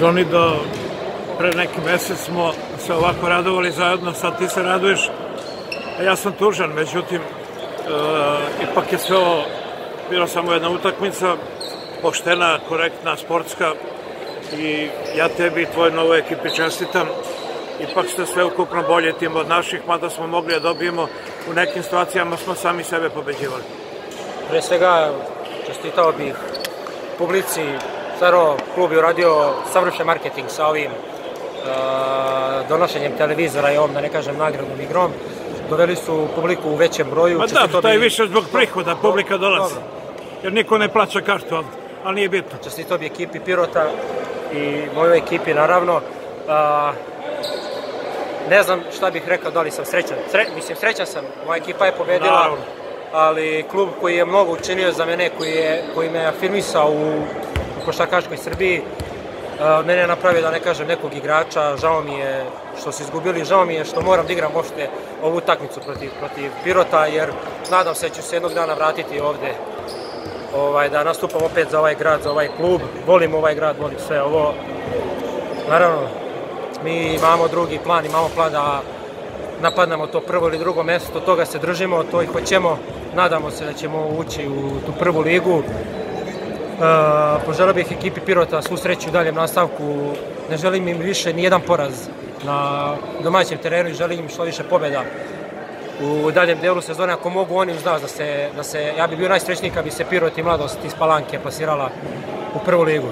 Johnny, do pre neki mesec smo se ovako radovali zajedno, sad ti se raduješ, a ja sam tužan, međutim, e, ipak je sve ovo bilo samo jedna utakmica, poštena, korektna, sportska i ja tebi i tvoj novoj ekipi čestitam. Ipak ste sve ukupno bolje tim od naših, mada smo mogli da dobijemo u nekim situacijama smo sami sebe pobeđivali. Pre svega čestitao bih publici, staro klub je uradio savršen marketing sa ovim uh, donošenjem televizora i ovom, da ne kažem, nagradnom igrom. Doveli su publiku u većem broju. Ma da, to je više zbog prihoda, publika dolazi. Jer niko ne plaća kartu ovde, ali nije bitno. Čestitao bi ekipi Pirota i mojoj ekipi, naravno. Uh, ne znam šta bih rekao, da li sam srećan. Sre, mislim, srećan sam, moja ekipa je pobedila, Naravno. ali klub koji je mnogo učinio za mene, koji, je, koji me afirmisao u, u košarkaškoj Srbiji, od mene je napravio, da ne kažem, nekog igrača, žao mi je što se izgubili, žao mi je što moram da igram uopšte ovu utakmicu protiv, protiv Pirota, jer nadam se da ću se jednog dana vratiti ovde ovaj, da nastupam opet za ovaj grad, za ovaj klub. Volim ovaj grad, volim sve ovo. Naravno, mi imamo drugi plan, imamo plan da napadnemo to prvo ili drugo mesto, toga se držimo, to i hoćemo. Nadamo se da ćemo ući u tu prvu ligu. Poželeo bih ekipi Pirota svu sreću u daljem nastavku. Ne želim im više ni jedan poraz na domaćem terenu i želim im što više pobjeda u daljem delu sezone. Ako mogu oni uz nas da se, da se ja bih bio najsrećniji kad bi se Pirot i Mladost iz Palanke plasirala u prvu ligu.